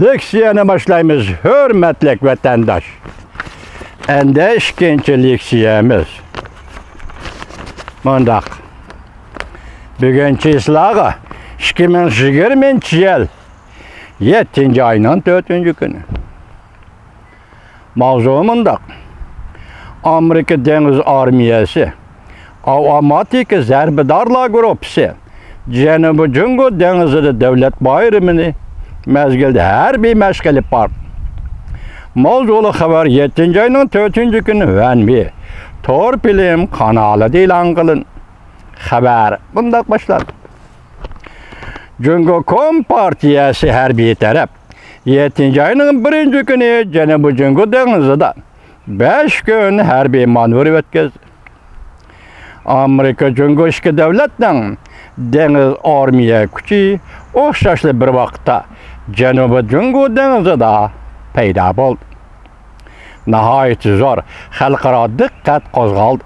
Leksiyeni başlayımız hürmetlik vatandaş. Ende işkinci leksiyemiz. Mundaq. Bugünkü islağı 2020 yıl 7. ayının 4. günü. Mavzu mundaq. Amerika Deniz Armiyası Avamatik Zerbedarlar Grupsi Cenubi Cungo Denizli Devlet Bayramını мәзгілде әрби мәшғіліп бар. Мол жолы қабар 7 айның 4 күні өнбе. Тор пилим каналы дейл қылын. Қабар бұндақ башлады. Жүнгі компартиясы әрби тәріп, 7 айның 1 күні және бұ жүнгі деңізіда 5 күн әрби манвыр өткізді. Америка жүнгі ішкі дәулеттің деніз армия күчі оқшашлы бір вақытта Cenab-ı Cungu denizi de peyda buldu. Nihayet zor halkara dikkat kozgaldı.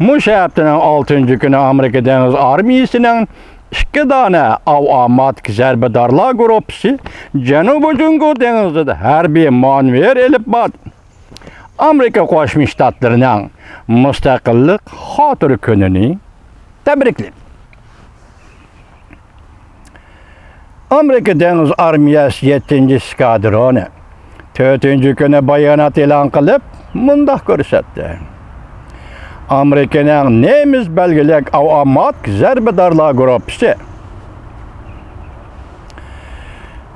Bu şəhəbtinin 6-cı günü Amerika Dəniz Armiyasının 2 dənə avamat zərbədarlar qrupsi Cənubi Cungu dənizində hərbi manver elib bad. Amerika Qoşmuş Ştatlarının müstəqillik xatır gününü təbriklədi. Amerika Dəniz Armiyası 7-ci skadronu 4-cü günə bayanat elan qılıb mündaq göstərdi. Amerikanın Nemiz bəlgələk avamat zərbədarlar qrupisi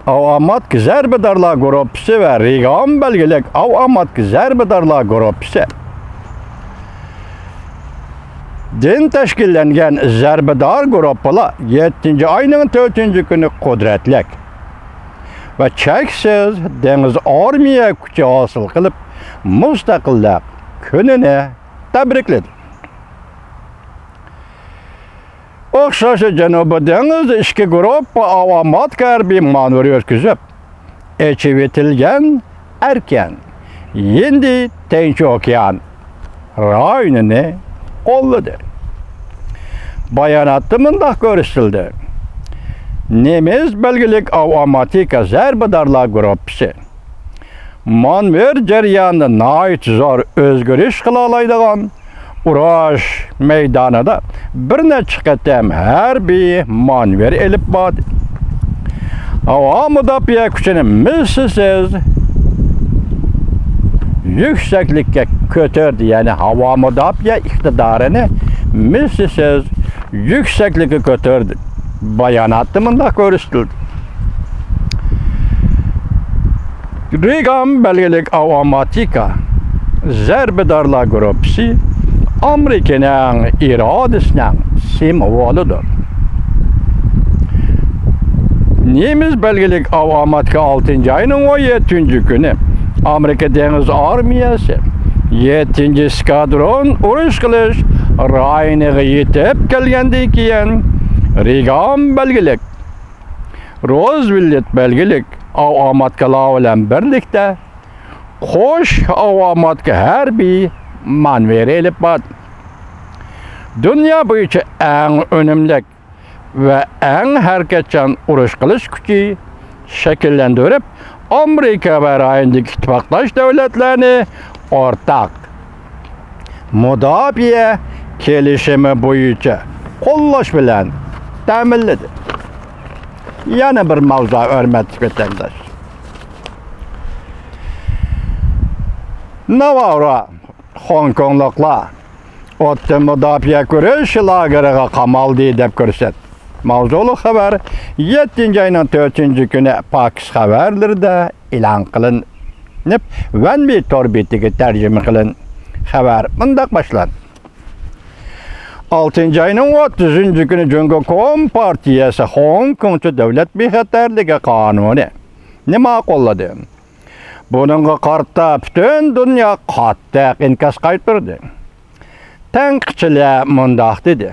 Avamat zərbədarlar qrupisi və Rigan bəlgələk avamat zərbədarlar qrupisi din tashkillangan zarbador guruhlar 7 oyning 4 kuni qudratlik va cheksiz dengiz armiya kuchi hosil qilib mustaqillik kunini tabrikladi. O'xshashi Janubiy dengiz ikki guruh avomat harbiy manevr o'tkazib, echib etilgan erkan Hindi Tinch okean rayonini qo'lladı. Bayonotda mundaq ko'rsatildi. Nemis belgilik avtomatika zarbadorlar guruhi manver jarayonida nihoyat zo'r o'zgarish qila oladigan urush maydonida bir necha qatam harbiy manver elib bordi. Havo mudofaa kuchini mislsiz yükseklikka ko'tardi ya'ni havo mudofaa iqtidorini mislsiz yükseklikka ko'tardi bayonotda bundoq ko'rsatildi Reagan belgelik avtomatika zarbadorlar guruhi Amerikaning irodasining simvolidir. Nemis belgelik avtomatika 6 ayning 17 kuni Amerika Deniz Armiyasi 7 skadron urush qilish rayoniga yetib kelgandan keyin Reagan belgilik Roosevelt belgilik avtomatkalar bilan birlikda qo'sh avtomatka harbiy manver elib bordi. Dunyo bo'yicha eng unumli va eng harakatchan urush qilish kuchi shakllantirib, Amerika va rayondagi ittifoqdosh davlatlarni o'rtaq mudofaa kelişimi boyunca qollaş bilən təminlidir. Yəni bir mavza örmətli vətəndaş. Navara Hongkongluklar otdi müdafiə görüş lagırıqa qamaldı deyib görsət. Mavzulu xəbər 7-ci ayının 4-cü günü Pakis xəbərlərdə elan qılınıb, Vənbi torbitiga tərcümə qılın. Xəbər bundaq başlandı. 6 айның 30 күні Жөнгі Компартиясы Хонконгчы дәулет бейхәтерлігі қануыны нема қоллады. Бұныңғы қарта бүтін дүния қатты инкас қайтырды. Тәңқішілі мұндақ деді.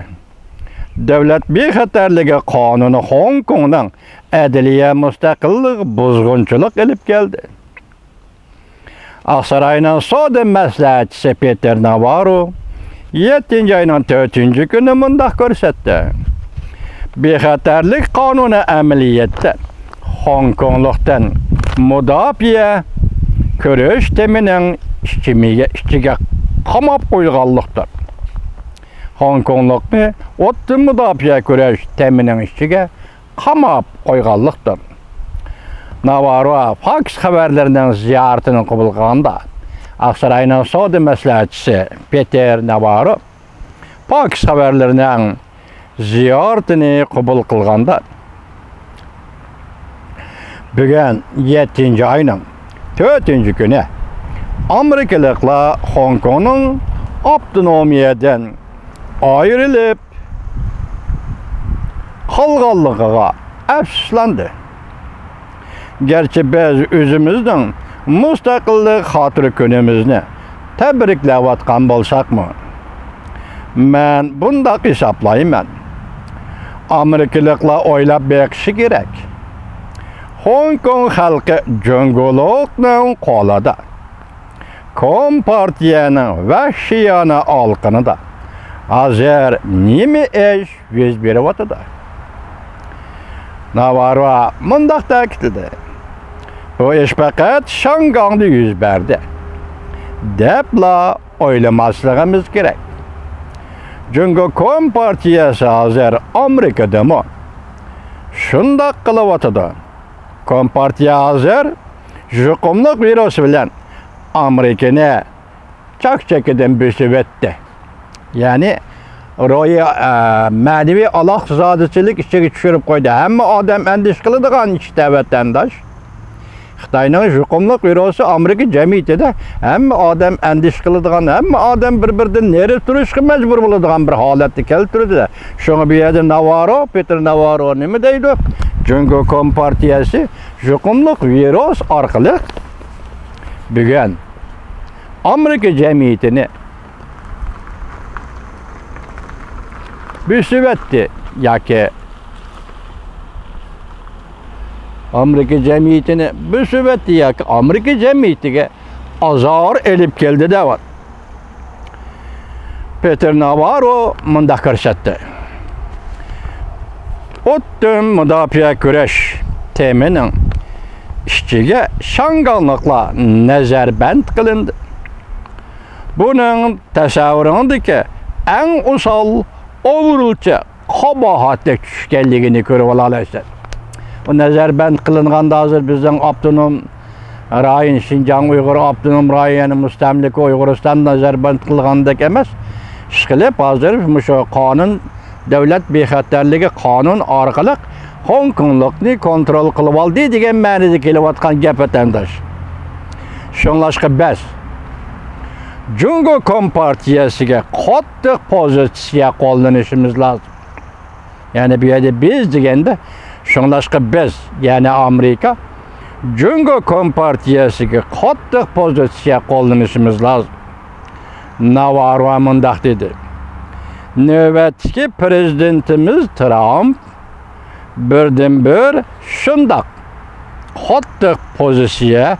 Дәулет бейхәтерлігі қануны Хонконгның әділия мұстақылық бұзғыншылық еліп келді. Ақсарайның соды мәсләтші Петер Навару, 7 айның 4 күні мұндақ көрсетті. Бейхатерлік қануны әмілиетті Хонконлықтан мұдапия көріш темінің ішіге қамап қойғанлықтыр. Хонконлықты отты мұдапия көріш темінің ішіге қамап қойғанлықтыр. Наваруа факс хабарларының зияртының құбылғанда Aksaray'ın Saudi məsləhətçisi Peter Navarro pak xəbərlərinin ziyaretini qəbul qılğanda bu gün 7-ci ayın 4-cü günü Amerikalıqlar Hong Kong'un avtonomiyadan ayrılıb qalğanlığına əfsuslandı. Gerçi biz özümüzdən Mustaqillik xotiri kunimizni tabriklayotgan bo'lsakmi? Men bundaq hisoblayman. Amerikaliklar o'ylab beqishi kerak. Hong Kong xalqi jongolikning qo'lida. Kompartiyaning vahshiyona olqinida. Hozir nima ish yuz beryotdi? Navarro mundaq ta'kidladi. Bu ish faqat Shangongda yuz berdi. debla o'ylamasligimiz kerak. Jungo Kompartiyasi hozir Amerikadami? Shundaq qilyotidi. Kompartiya hozir yuqumliq virus bilan Amerikani chak-chakidan besib o'tdi. Ya'ni ro'yi ma'naviy alohzodichilik ichiga tushirib qo'ydi. Hamma odam andish qiladigan ikkita vatandosh Xitayının hüququmluq bürosu Amerika cəmiyyətində həmmə adam əndiş qılıdığan, həmmə adam bir-birdən neri turuşqa məcbur buluduğan bir halətdə keltirdi də. Şunu bir yerdə Navaro, Peter Navaro nəmi deydi? Cüngü Kompartiyası hüququmluq büros arqılıq bugün Amerika cəmiyyətini büsüvətdi, ya ki Amerika jamiyatini büsüvetdi yoki Amerika jamiyatiga azor elib keldi deyapti. Peter Navarro mundaq ko'rsatdi. O'tdim mudofaa kurash temining ishchiga shangalliqlar nazarband qilindi. Buning tasavvurindagi eng usol ovurulcha qabohatga tushganligini ko'rib olasiz. Bu nazarband qilinganda hozir bizning avtonom rayon Şinjan Uyg'ur avtonom rayoni mustamlika Uyg'uriston nazarband qilgandek emas. Ishqilib hozir shu qonun davlat bexatarligi qonun orqali Hong Konglikni kontrol qilib oldi degan ma'noda kelayotgan gap vatandosh. shunlashqa bas. Jungo Kompartiyasiga qattiq pozitsiya qo'llanishimiz lozim. Ya'ni bu yerda biz deganda shunglashqa biz, ya'ni Amerika Jungo Kompartiyasiga qattiq pozitsiya qo'llanishimiz lozim. Navarro mundaq dedi. Növbətki prezidentimiz Trump birdən bir shundoq qattiq pozitsiya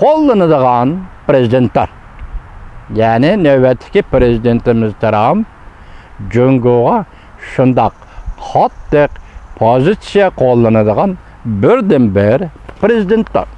qo'llanadigan prezidentlar. Ya'ni navbatdagi prezidentimiz Trump Jungoga shundoq qattiq позиция қолданадыған бірден бір президенттар.